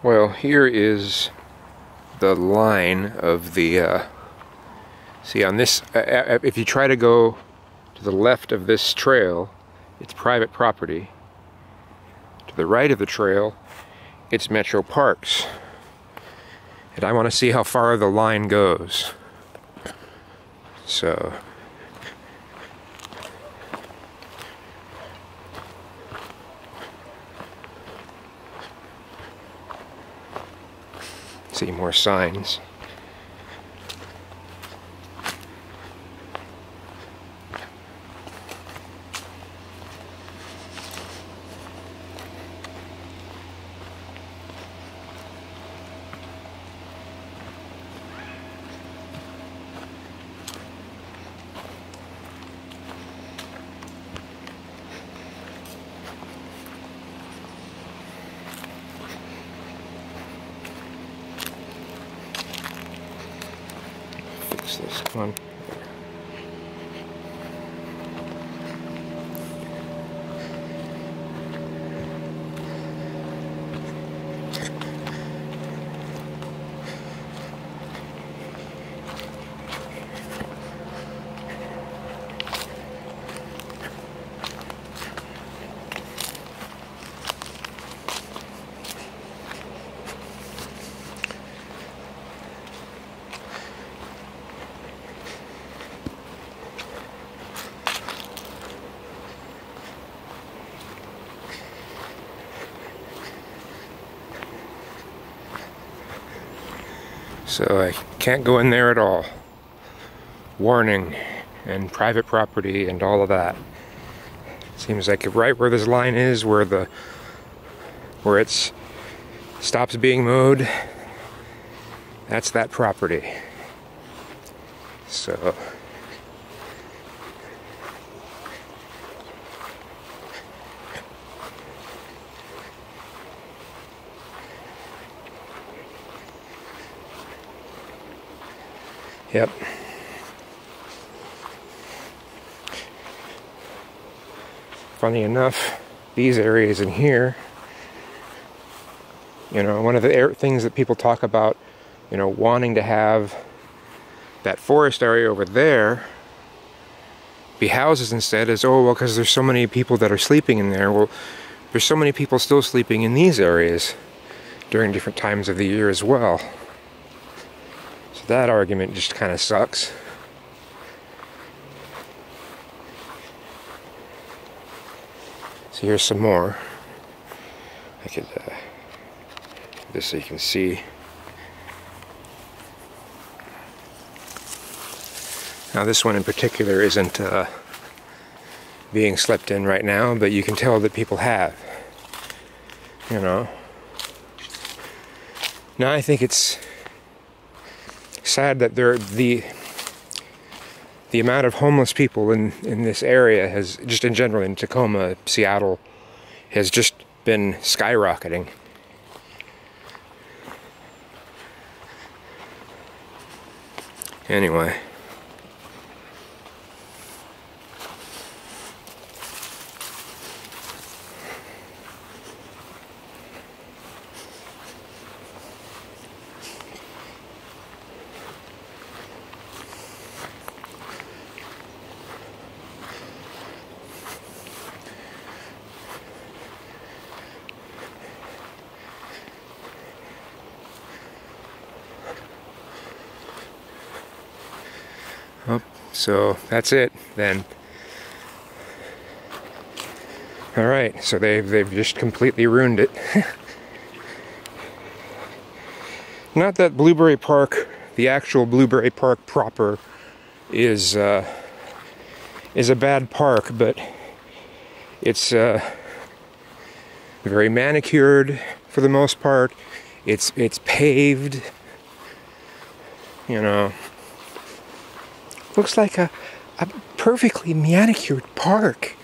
Well, here is the line of the, uh, see on this, uh, uh, if you try to go to the left of this trail, it's private property. To the right of the trail, it's Metro Parks. And I want to see how far the line goes. So, see more signs. This. one. on. So I can't go in there at all. Warning and private property and all of that. Seems like right where this line is, where the where it's stops being mowed, that's that property. So Yep. Funny enough, these areas in here, you know, one of the things that people talk about, you know, wanting to have that forest area over there be houses instead is, oh, well, because there's so many people that are sleeping in there. Well, there's so many people still sleeping in these areas during different times of the year as well that argument just kind of sucks. So here's some more. I could uh, this so you can see. Now this one in particular isn't uh, being slept in right now, but you can tell that people have. You know. Now I think it's sad that there the the amount of homeless people in in this area has just in general in Tacoma, Seattle, has just been skyrocketing. Anyway. Oh, so that's it then. All right, so they've they've just completely ruined it. Not that Blueberry Park, the actual Blueberry Park proper, is uh, is a bad park, but it's uh, very manicured for the most part. It's it's paved. You know, Looks like a, a perfectly manicured park.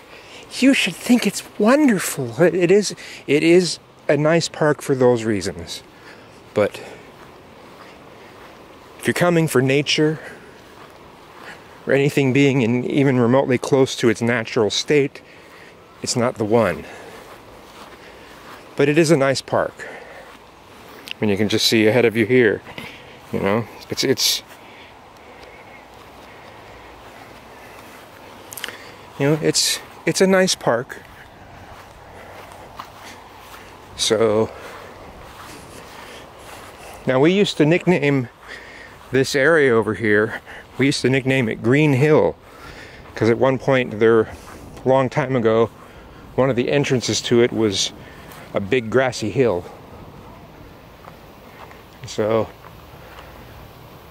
You should think it's wonderful. It is it is a nice park for those reasons. But if you're coming for nature or anything being in even remotely close to its natural state, it's not the one. But it is a nice park. when you can just see ahead of you here. You know, it's it's you know it's it's a nice park. So now we used to nickname this area over here. We used to nickname it Green Hill because at one point there, a long time ago, one of the entrances to it was a big grassy hill. So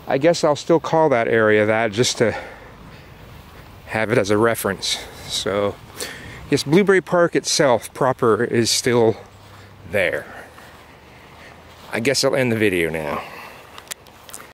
I guess I'll still call that area that just to have it as a reference. So, yes, Blueberry Park itself proper is still there. I guess I'll end the video now.